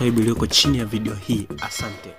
subscribe iliyoko chini ya video hii. Asante.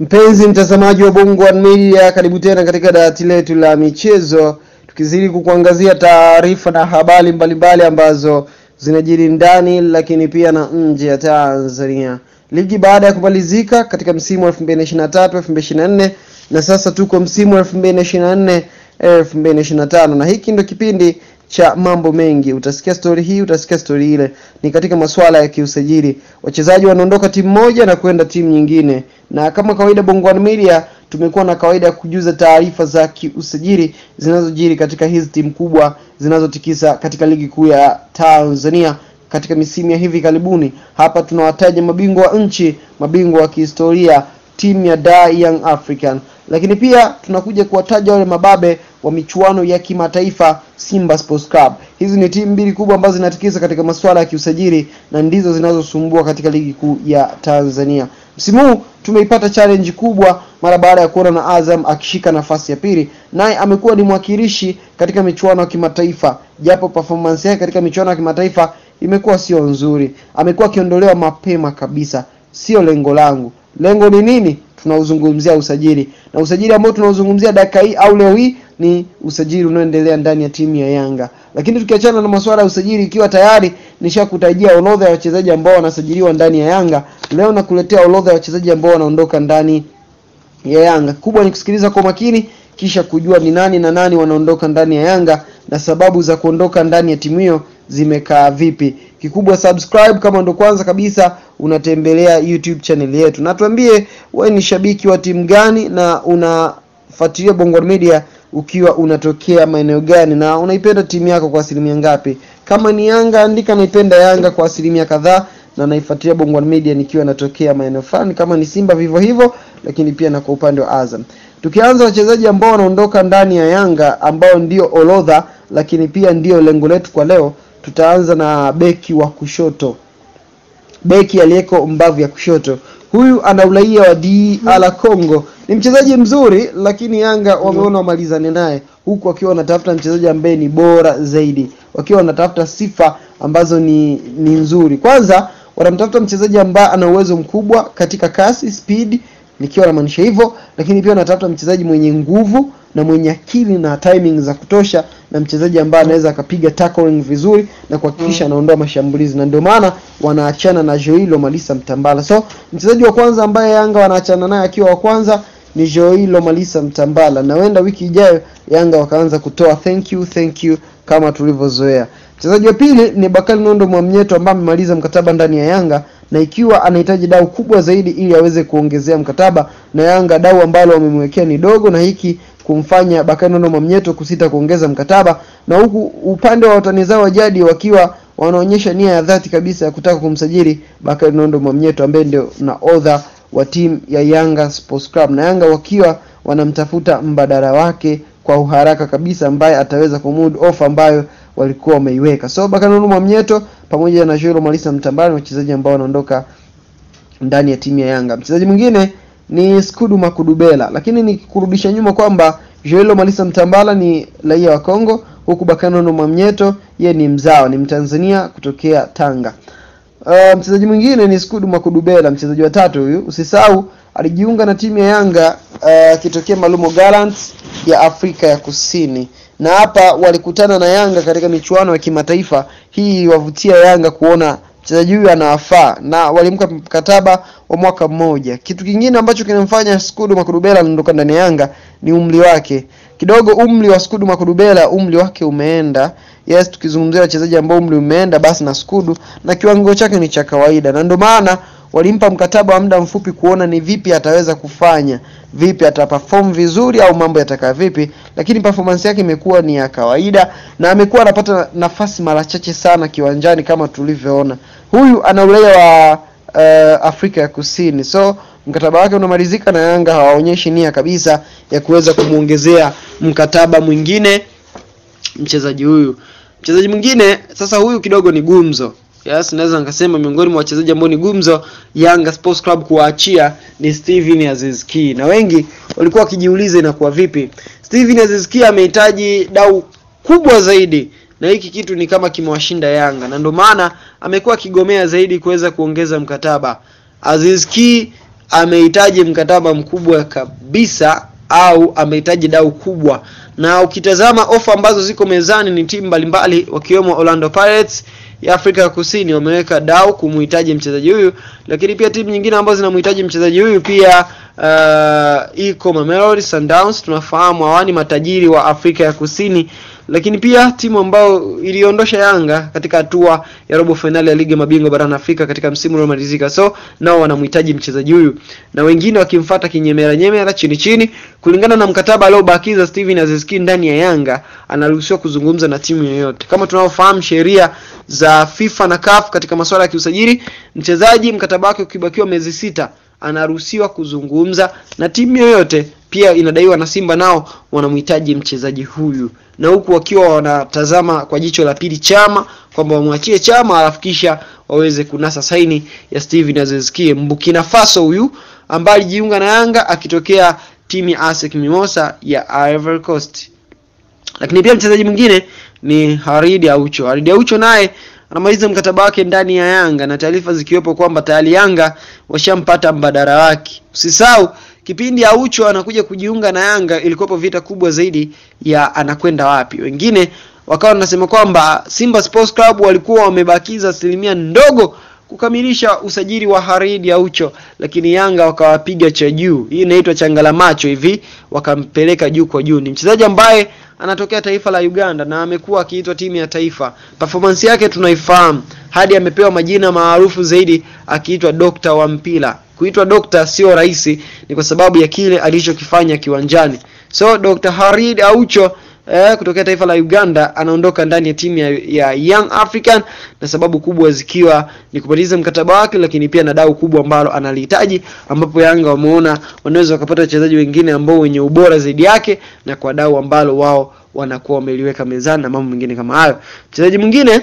Mpenzi mtazamaji wa Bongo One Media, karibu tena katika dawati letu la michezo, tukizidi kukuangazia taarifa na habari mbalimbali ambazo zinajiri ndani lakini pia na nje ya Tanzania. Ligi baada ya kumalizika katika msimu wa 2023 2024 na sasa tuko msimu wa 2024 2025 na hiki ndio kipindi cha mambo mengi. Utasikia stori hii, utasikia stori ile. Ni katika masuala ya kiusajili, wachezaji wanaondoka timu moja na kwenda timu nyingine, na kama kawaida Bongo One Media tumekuwa na kawaida ya kujuza taarifa za kiusajili zinazojiri katika hizi timu kubwa zinazotikisa katika ligi kuu ya Tanzania katika misimu ya hivi karibuni. Hapa tunawataja mabingwa wa nchi, mabingwa wa kihistoria, timu ya Dar Young African, lakini pia tunakuja kuwataja wale mababe wa michuano ya kimataifa Simba Sports Club. Hizi ni timu mbili kubwa ambazo zinatikisa katika masuala ya kiusajili na ndizo zinazosumbua katika ligi kuu ya Tanzania. Msimu huu tumeipata challenge kubwa mara baada ya kuona na Azam akishika nafasi ya pili, naye amekuwa ni mwakilishi katika michuano ya kimataifa, japo performance yake katika michuano ya kimataifa imekuwa sio nzuri. Amekuwa akiondolewa mapema kabisa. Sio lengo langu. Lengo ni nini? Tunauzungumzia usajili, na usajili ambao tunaozungumzia dakika hii au leo hii ni usajili unaoendelea ndani ya timu ya Yanga. Lakini tukiachana na masuala ya usajili, ikiwa tayari nishakutajia orodha ya wachezaji ambao wanasajiliwa ndani ya Yanga, leo nakuletea orodha ya wachezaji ambao wanaondoka ndani ya Yanga. Kubwa ni kusikiliza kwa makini, kisha kujua ni nani na nani wanaondoka ndani ya Yanga na sababu za kuondoka ndani ya timu hiyo zimekaa vipi. Kikubwa subscribe kama ndo kwanza kabisa unatembelea YouTube channel yetu, na tuambie wewe ni shabiki wa timu gani na unafuatilia Bongo Media ukiwa unatokea maeneo gani na unaipenda timu yako kwa asilimia ngapi. Kama ni Yanga, andika naipenda Yanga kwa asilimia kadhaa na naifuatilia Bongo Media nikiwa natokea maeneo fulani. Kama ni Simba vivyo hivyo, lakini pia na kwa upande wa Azam. Tukianza wachezaji ambao wanaondoka ndani ya Yanga ambao ndio orodha, lakini pia ndio lengo letu kwa leo, tutaanza na beki wa kushoto, beki aliyeko mbavu ya kushoto. Huyu ana uraia wa DR Congo, ni mchezaji mzuri, lakini Yanga wameona wamalizane naye, huku wakiwa wanatafuta mchezaji ambaye ni bora zaidi, wakiwa wanatafuta sifa ambazo ni ni nzuri. Kwanza wanamtafuta mchezaji ambaye ana uwezo mkubwa katika kasi, speed, nikiwa namaanisha hivyo, lakini pia natafuta mchezaji mwenye nguvu na mwenye akili na timing za kutosha, na mchezaji ambaye anaweza akapiga tackling vizuri na kuhakikisha anaondoa mashambulizi, na ndio maana wanaachana na Joilo Malisa Mtambala. So mchezaji wa kwanza ambaye Yanga wanaachana naye akiwa wa kwanza ni Joilo Malisa Mtambala, na wenda wiki ijayo Yanga wakaanza kutoa thank you thank you kama tulivyozoea. Mchezaji wa pili ni Bakari Nondo Mwamnyeto ambaye amemaliza mkataba ndani ya Yanga na ikiwa anahitaji dau kubwa zaidi ili aweze kuongezea mkataba na Yanga, dau ambalo wamemwekea ni dogo, na hiki kumfanya Bakari Nondo Mwamnyeto kusita kuongeza mkataba, na huku upande wa watani zao wa jadi wakiwa wanaonyesha nia ya dhati kabisa ya kutaka kumsajili Bakari Nondo Mwamnyeto ambaye ndio nahodha wa timu ya Yanga Sports Club, na Yanga wakiwa wanamtafuta mbadala wake kwa uharaka kabisa ambaye ataweza kumudu ofa ambayo walikuwa wameiweka. So Bakanunu Mwamnyeto pamoja na Joel Malisa Mtambala wachezaji ambao wanaondoka ndani ya timu ya Yanga. Mchezaji mwingine ni Skudu Makudubela, lakini nikurudisha nyuma kwamba Joel Malisa Mtambala ni raia wa Kongo, huku Bakanunu Mwamnyeto yeye ni mzao, ni Mtanzania kutokea Tanga. Uh, mchezaji mwingine ni Skudu Makudubela, mchezaji wa tatu huyu. Usisahau alijiunga na timu ya Yanga akitokea uh, Malumo Gallants ya Afrika ya Kusini na hapa walikutana na Yanga katika michuano ya kimataifa. Hii iliwavutia Yanga kuona mchezaji huyu anawafaa na walimpa mkataba wa mwaka mmoja. Kitu kingine ambacho kinamfanya Skudu Makudubela anaondoka ndani ya Yanga ni umri wake. Kidogo umri wa Skudu Makudubela, umri wake umeenda. Yes, tukizungumzia wachezaji ambao umri umeenda, basi na Skudu na kiwango chake ni cha kawaida, na ndio maana walimpa mkataba wa muda mfupi kuona ni vipi ataweza kufanya, vipi ataperform vizuri au mambo yatakaa vipi, lakini performance yake imekuwa ni ya kawaida na amekuwa anapata nafasi mara chache sana kiwanjani kama tulivyoona. Huyu ana uraia wa uh, Afrika ya Kusini, so mkataba wake unamalizika na Yanga hawaonyeshi nia kabisa ya kuweza kumwongezea mkataba mwingine mchezaji huyu. Mchezaji mwingine sasa, huyu kidogo ni gumzo Yes, naweza nikasema miongoni mwa wachezaji ambao ni gumzo Yanga Sports Club kuwaachia ni Steven Aziz Ki, na wengi walikuwa wakijiuliza inakuwa vipi. Steven Aziz Ki amehitaji dau kubwa zaidi na hiki kitu ni kama kimewashinda Yanga, na ndio maana amekuwa akigomea zaidi kuweza kuongeza mkataba. Aziz Ki amehitaji mkataba mkubwa kabisa au amehitaji dau kubwa, na ukitazama ofa ambazo ziko mezani ni timu mbalimbali wakiwemo Orlando Pirates ya Afrika ya Kusini wameweka dau kumhitaji mchezaji huyu, lakini pia timu nyingine ambazo zinamhitaji mchezaji huyu pia uh, iko Mamelodi Sundowns. Tunafahamu hawa ni matajiri wa Afrika ya Kusini, lakini pia timu ambayo iliondosha Yanga katika hatua ya robo fainali ya ligi ya mabingwa barani Afrika katika msimu uliomalizika, so nao wanamhitaji mchezaji huyu, na wengine wakimfuata kinyemera nyemera chini chini. Kulingana na mkataba aliobakiza Steven Aziz Ki ndani ya Yanga, anaruhusiwa kuzungumza na timu yoyote. Kama tunavyofahamu sheria za FIFA na CAF katika masuala ya kiusajili, mchezaji mkataba wake ukibakiwa miezi sita anaruhusiwa kuzungumza na timu yoyote. Pia inadaiwa na Simba nao wanamhitaji mchezaji huyu, na huku wakiwa wanatazama kwa jicho la pili Chama kwamba wamwachie Chama alafu kisha waweze kunasa saini ya Steven Aziz Ki, Mbukina Faso huyu ambaye alijiunga na Yanga akitokea timu ya ASEC Mimosa ya Ivory Coast. Lakini pia mchezaji mwingine ni Haridi Aucho. Haridi Aucho naye anamaliza mkataba wake ndani ya Yanga na taarifa zikiwepo kwamba tayari Yanga washampata mbadala wake. Usisahau kipindi Aucho anakuja kujiunga na Yanga ilikuwepo vita kubwa zaidi ya anakwenda wapi. Wengine wakawa wanasema kwamba Simba Sports Club walikuwa wamebakiza asilimia ndogo kukamilisha usajili wa Haridi Aucho, lakini Yanga wakawapiga cha juu. Hii inaitwa changala macho hivi, wakampeleka juu kwa juu. Ni mchezaji ambaye anatokea taifa la Uganda na amekuwa akiitwa timu ya taifa. Performance yake tunaifahamu, hadi amepewa majina maarufu zaidi akiitwa dokta wa mpira. Kuitwa dokta sio rahisi, ni kwa sababu ya kile alichokifanya kiwanjani. So Dr. Harid Aucho eh, kutokea taifa la Uganda anaondoka ndani ya timu ya, ya Young African na sababu kubwa zikiwa ni kumaliza mkataba wake, lakini pia na dau kubwa ambalo analihitaji, ambapo Yanga wameona wanaweza wakapata wachezaji wengine ambao wenye ubora zaidi yake na kwa dau ambalo wao wanakuwa wameliweka mezani na mambo mengine kama hayo. Mchezaji mwingine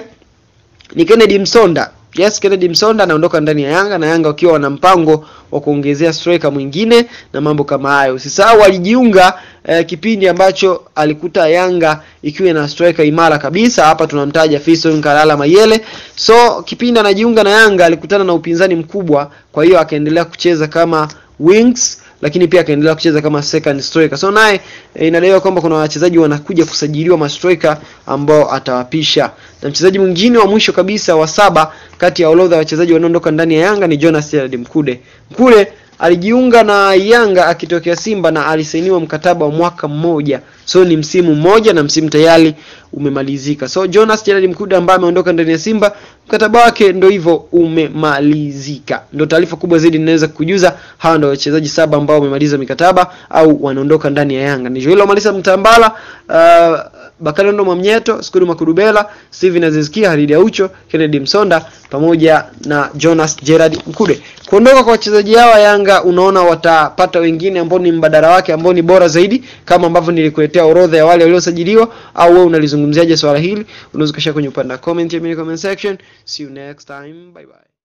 ni Kennedy Msonda. Yes, Kennedy Msonda anaondoka ndani ya Yanga na Yanga wakiwa wana mpango wa kuongezea striker mwingine na mambo kama hayo. Usisahau alijiunga eh, kipindi ambacho alikuta Yanga ikiwa na striker imara kabisa. Hapa tunamtaja Fiston Kalala Mayele. So kipindi anajiunga na Yanga alikutana na upinzani mkubwa, kwa hiyo akaendelea kucheza kama wings lakini pia akaendelea kucheza kama second striker. So naye e, inadaiwa kwamba kuna wachezaji wanakuja kusajiliwa ma striker ambao atawapisha. Na mchezaji mwingine wa mwisho kabisa wa saba kati ya orodha ya wachezaji wanaondoka ndani ya Yanga ni Jonas Mkude. Mkude alijiunga na Yanga akitokea Simba na alisainiwa mkataba wa mwaka mmoja. So ni msimu mmoja na msimu tayari umemalizika. So Jonas Gerald Mkude ambaye ameondoka ndani ya Simba mkataba wake ndo hivyo umemalizika. Ndio taarifa kubwa zaidi ninaweza kukujuza. Hawa ndio wachezaji saba ambao wamemaliza mikataba au wanaondoka ndani ya Yanga. Ni Joel Malisa Mtambala, uh, Bakari Ndo Mwamnyeto, Skuru Makurubela, Steven Aziz Halidi Aucho, Kennedy Msonda pamoja na Jonas Gerard Mkude. Kuondoka kwa wachezaji hawa Yanga unaona watapata wengine ambao ni mbadala wake ambao ni bora zaidi kama ambavyo nilikuletea orodha ya wale waliosajiliwa au wewe unalizungumziaje swala hili? Unaweza kushare kwenye upande wa comment ya comment section. See you next time. Bye bye.